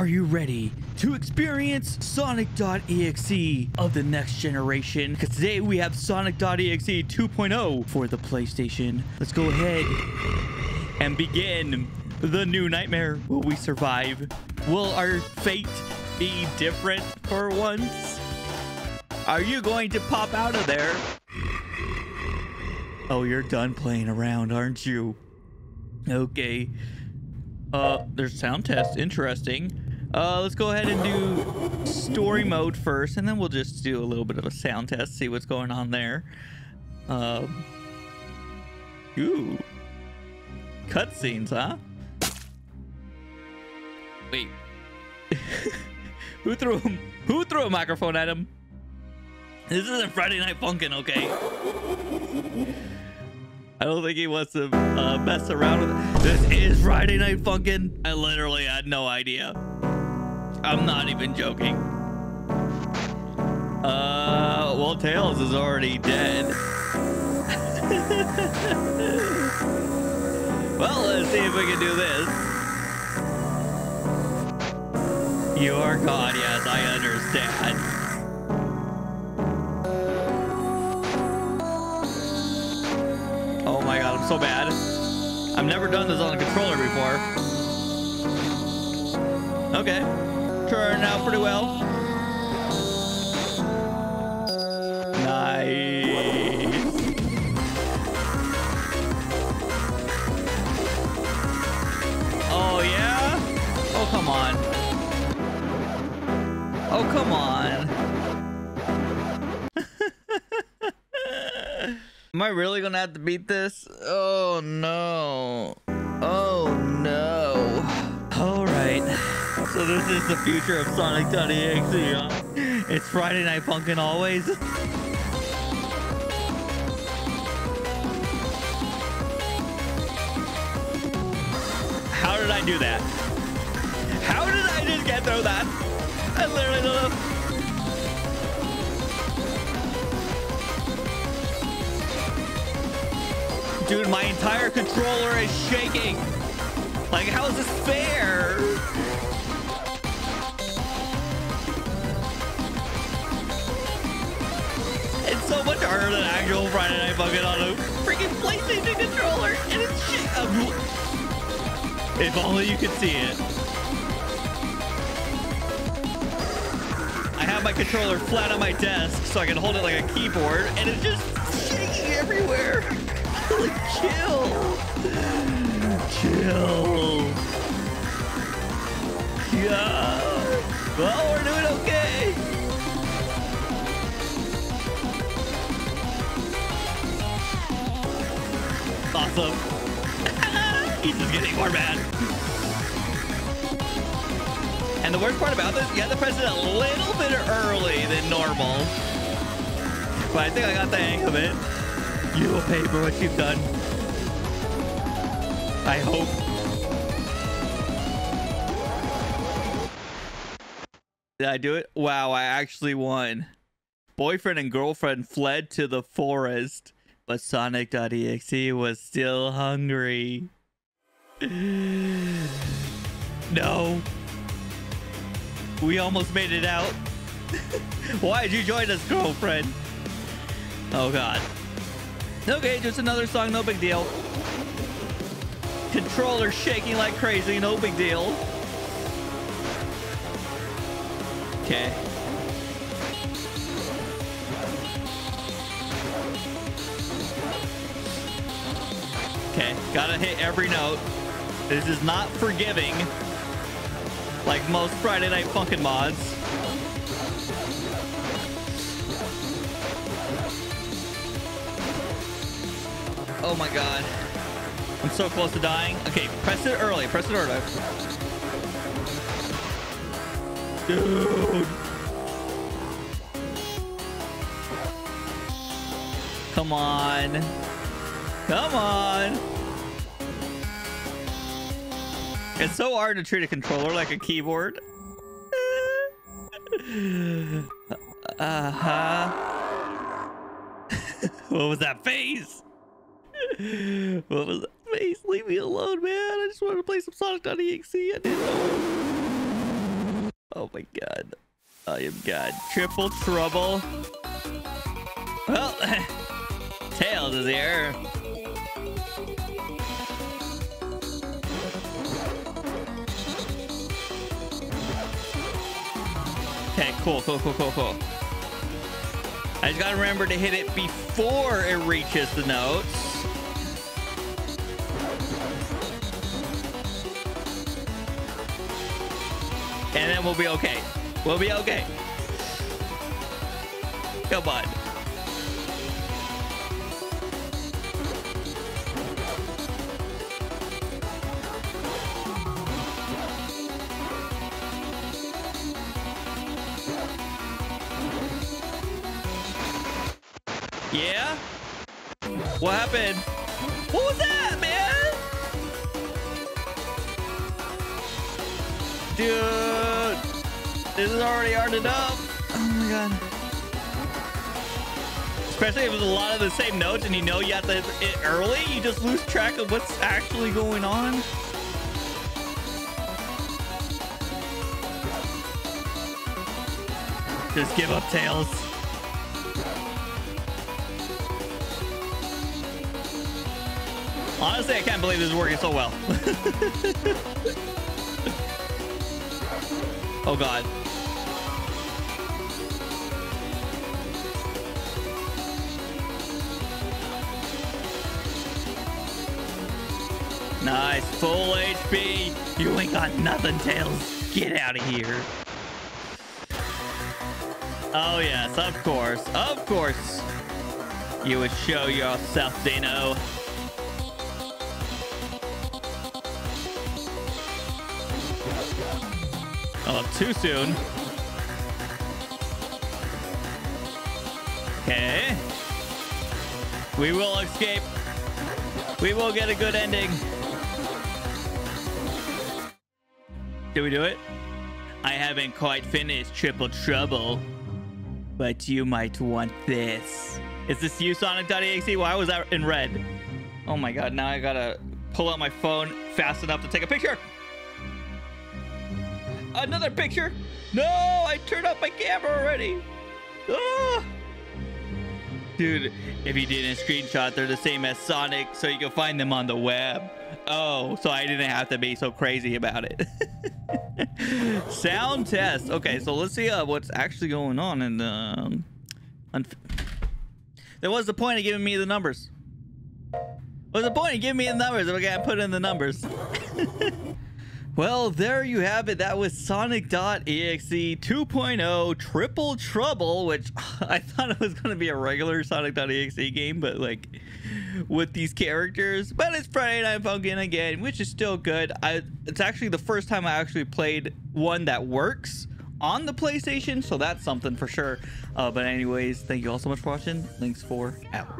Are you ready to experience Sonic.exe of the next generation? Because today we have Sonic.exe 2.0 for the PlayStation. Let's go ahead and begin the new nightmare. Will we survive? Will our fate be different for once? Are you going to pop out of there? Oh, you're done playing around, aren't you? Okay. Uh, there's sound test. Interesting. Uh, let's go ahead and do story mode first, and then we'll just do a little bit of a sound test, see what's going on there. Um, ooh. Cutscenes, huh? Wait. who threw him? Who threw a microphone at him? This isn't Friday Night Funkin', okay? I don't think he wants to uh, mess around with it. This is Friday Night Funkin'. I literally had no idea. I'm not even joking. Uh, well, Tails is already dead. well, let's see if we can do this. You are God, yes, I understand. Oh my god, I'm so bad. I've never done this on a controller before. Okay. Turned out pretty well. Nice. Oh yeah? Oh come on. Oh come on. Am I really gonna have to beat this? Oh no. Oh no. Alright. So this is the future of Sonic.exe, huh? It's Friday Night Funkin' always. How did I do that? How did I just get through that? I literally don't know. Dude, my entire controller is shaking. Like, how is this fair? It's so much harder than actual Friday Night Funkin' on a freaking PlayStation controller, and it's shaking. If only you could see it. I have my controller flat on my desk so I can hold it like a keyboard, and it's just shaking everywhere. like, chill. Chill. Yeah. Well, we're doing okay. Awesome. He's just getting more mad. And the worst part about this, you have to press it a little bit early than normal. But I think I got the hang of it. You will pay for what you've done. I hope. Did I do it? Wow, I actually won. Boyfriend and girlfriend fled to the forest, but Sonic.exe was still hungry. no. We almost made it out. Why did you join us, girlfriend? Oh, God. Okay, just another song, no big deal. Controller shaking like crazy, no big deal. Okay. Okay, gotta hit every note. This is not forgiving like most Friday Night Funkin' mods. Oh my god. I'm so close to dying. Okay, press it early. Press it early. Dude. Come on. Come on. It's so hard to treat a controller like a keyboard. uh-huh. what was that face? what was that face? Leave me alone, man. I just wanted to play some Sonic.exe. I didn't. Oh my god. I am god. Triple trouble. Well, Tails is here. Okay, cool, cool, cool, cool, cool. I just gotta remember to hit it before it reaches the notes. And then we'll be okay. We'll be okay. Come on. Yeah? What happened? What was that, man? Dude. This is already hard enough. Oh my god. Especially if it's a lot of the same notes and you know you have to hit it early, you just lose track of what's actually going on. Just give up, Tails. Honestly, I can't believe this is working so well. oh, God. Nice. Full HP. You ain't got nothing, Tails. Get out of here. Oh, yes. Of course. Of course. You would show yourself, Dino. Oh, too soon. Okay. We will escape. We will get a good ending. Did we do it? I haven't quite finished Triple Trouble, but you might want this. Is this you, Sonic.exe? Why was that in red? Oh my god, now I gotta pull out my phone fast enough to take a picture. Another picture? No, I turned off my camera already. Ah. Dude, if you didn't screenshot, they're the same as Sonic, so you can find them on the web. Oh, so I didn't have to be so crazy about it. Sound test. Okay, so let's see uh, what's actually going on. And um, there was the point of giving me the numbers. What's the point of giving me the numbers if I can't put in the numbers? Well, there you have it. That was Sonic.exe 2.0 Triple Trouble, which I thought it was going to be a regular Sonic.exe game, but like with these characters. But it's Friday Night Funkin' again, which is still good. I, it's actually the first time I actually played one that works on the PlayStation, so that's something for sure. Uh, but anyways, thank you all so much for watching. Thanks for out.